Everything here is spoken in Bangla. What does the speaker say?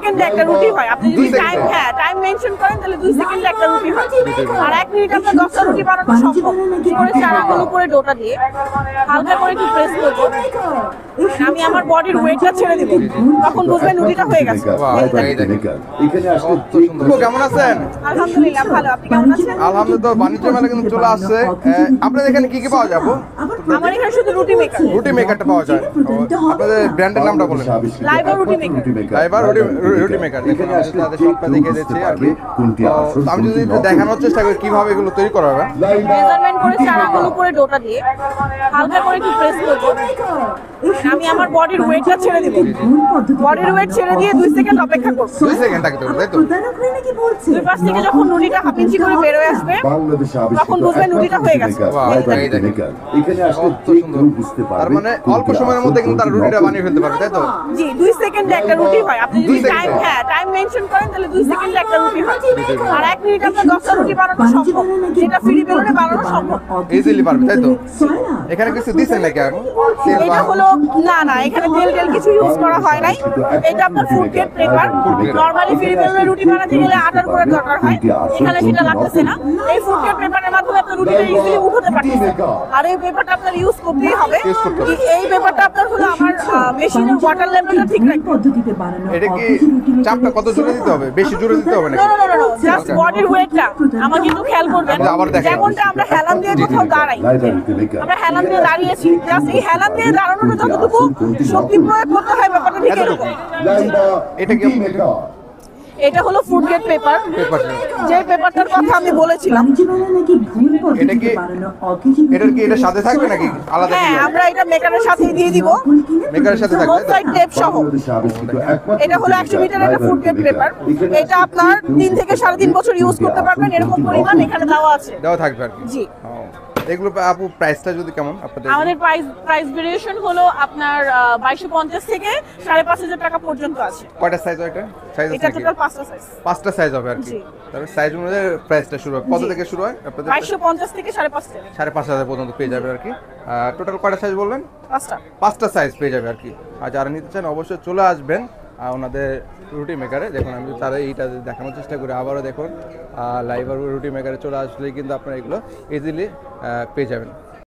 সেকেন্ডে একটা রুটি হয়। আপনি যদি টাইম হ্যাঁ টাইম মেনশন করেন তাহলে দুই সেকেন্ডে একটা রুটি হয়। আর এক মিনিট আপনার দশটা রুটি বানানো সম্ভব। কি করে চার আঙুল উপরে ডোটা দিয়ে হালকা করে একটু প্রেস করব। আমি আমার বডির ওয়েটটা ছেড়ে দিব। তখন বুঝবেন রুটিটা হয়ে গেছে। কেমন আছেন? আলহামদুলিল্লাহ ভালো। আপনি কেমন আছেন? আলহামদুলিল্লাহ বাণিজ্য মেলা কিন্তু চলে আসছে। আপনাদের এখানে কি কি পাওয়া যাবে? আমার এখানে শুধু রুটি মেকার রুটি মেকারটা পাওয়া যায়। আপনাদের ব্র্যান্ডের নামটা বলেন লাইভা রুটি মেকার ড্রাইভার রুটি রুটি মেকার দেখুন আমি তাদের সবটা দেখে দিচ্ছি আর কি। আমি যদি দেখানোর চেষ্টা করি কীভাবে এগুলো তৈরি করা হবে। মেজারমেন্ট করে আঙুল উপরে ডোটা দিয়ে হালকা করে একটু প্রেস করব। আমি আমার বডির ওয়েটটা ছেড়ে দিব। বডির ওয়েট ছেড়ে দিয়ে দুই সেকেন্ড অপেক্ষা করব। দুই সেকেন্ড থাকতে হবে তাই তো? দুই পাশ থেকে যখন রুটিটা হাফ ইঞ্চি করে বেরোয় আসবে তখন বুঝবেন রুটিটা হয়ে গেছে। এখানে আসলে বুঝতে পারবে মানে অল্প সময়ের মধ্যে কিন্তু তারা রুটিটা বানিয়ে ফেলতে পারবে তাই তো? জি দুই সেকেন্ডে একটা রুটি হয়। আপনি যদি টাইম হ্যাঁ টাইম মেনশন করেন তাহলে দুই সেকেন্ডে একটা রুটি হয়। আর এক মিনিট আপনার দশটা রুটি বানানো সম্ভব। যেটা ফ্রি বেলুনে বানানো সম্ভব। ইজিলি পারবে তাই তো? এখানে কিছু দিচ্ছেন নাকি এটা হলো না না এখানে তেল টেল কিছু ইউজ করা হয় নাই। এটা আপনার food grade paper normally free বেলুনে রুটি বানাতে গেলে আটার করে দরকার হয়। এখানে সেটা লাগতেছে না। এই ফুড গ্রেড পেপারের মাধ্যমে আপনি ইজিলি উঠাতে পারতেছেন আর এই পেপারটা আপনার ইউজ করতেই হবে। এই- পেপারটা আপনার হলো আমার মেশিনের ওয়াটার লেভেলটা ঠিক পদ্ধতিতে বানানো এটা কি চাপটা কত জোরে দিতে হবে বেশি জোরে দিতে হবে নো নাকি নো নো জাস্ট বডির ওয়েটটা আমাকে একটু খেয়াল করবেন আচ্ছা। যেমনটা আমরা হেলান দিয়ে কোথাও দাঁড়াই আমরা হেলান দিয়ে দাঁড়িয়েছি জাস্ট এই হেলান দিয়ে দাঁড়ানোটা যতটুকু শক্তি প্রয়োগ করতে হয় ব্যাপারটা ঠিক এরকম এটা কি এটা হলো ফুড গ্রেড পেপার যে পেপারটার কথা আমি বলেছিলাম। এটা কি- এটা সাথে থাকবে নাকি আলাদা হ্যাঁ আমরা এটা মেকারের সাথে দিয়ে দিব। মেকারের সাথে থাকবে। সাইড টেপ সহ। এটা হলো একশো মিটার একটা ফুড গ্রেড পেপার এটা আপনার তিন থেকে সাড়ে তিন বছর ইউজ করতে পারবেন। এরকম পরিমাণ এখানে দেওয়া আছে। দেওয়া থাকবে আর কি। জি। এগুলো আপু প্রাইসটা যদি কেমন আপনাদের আমাদের প্রাইস প্রাইস ভেরিয়েশন হলো আপনার বাইশশো পঞ্চাশ থেকে সাড়ে পাঁচ হাজার টাকা পর্যন্ত আছে। কয়টা সাইজ এটা? সাইজ আছে নাকি? টোটাল পাঁচটা সাইজ পাঁচটা সাইজ হবে আর কি। তারপর সাইজ অনুযায়ী প্রাইসটা শুরু হয় কত থেকে শুরু হয় আপনাদের? বাইশশো পঞ্চাশ থেকে সাড়ে পাঁচটা সাড়ে পাঁচ হাজার পর্যন্ত পেয়ে যাবে আর কি। টোটাল কয়টা সাইজ বললেন? পাঁচটা। পাঁচটা সাইজ পেয়ে যাবে আর কি। আর যারা নিতে চান অবশ্যই চলে আসবেন। ওনাদের রুটি মেকারে দেখুন, আমি তারা এইটা দেখানোর চেষ্টা করি, আবারও দেখুন লাইভ আর রুটি মেকারে চলে আসলেই কিন্তু আপনারা এগুলো ইজিলি পেয়ে যাবেন।